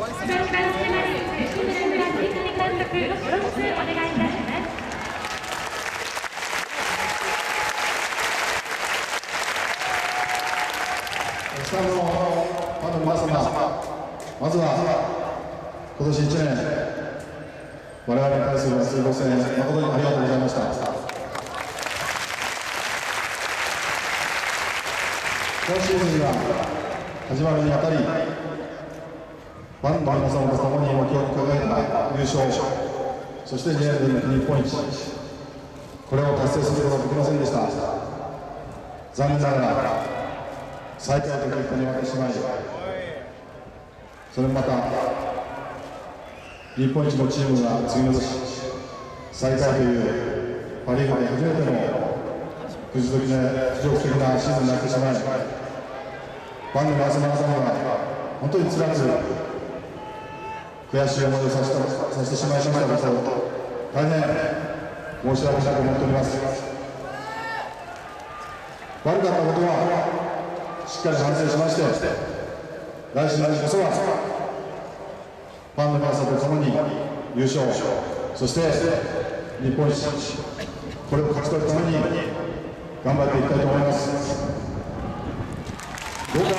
スタンドのファンの皆様、まずは今年1年、我々に対する熱いご声援、誠にありがとうございました。今シーズンが始まるにあたり、ファンの皆様と共に目標に掲げた優勝、そして JR の日本一、これを達成することができませんでした。残念ながら最下位という結果に終わってしまい、それもまた、日本一のチームが次の年、最下位というパ・リーグで初めてのくじ時で侮辱的なシーズンになってしまい、ファンの皆様方には本当に辛く、悔しい思いをさせたさせてしまいましたことを、大変申し訳なく思っております。悪かったことはしっかり反省しまして来週こそはファンの皆さんと共に優勝そして日本一これを勝ち取るために頑張っていきたいと思いますどうか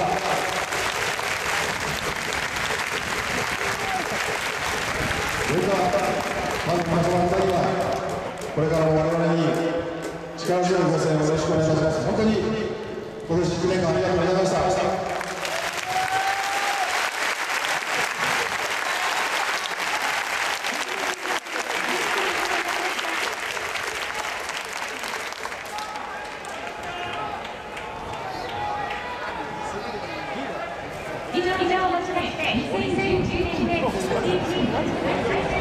どうかファンの皆様方にはこれからも我々に力強いご声援をよろしくお願いいたします。本当に今年1年間ありがとうございました。以上以上をもちまして2010年で ODG 再生セレモニーを終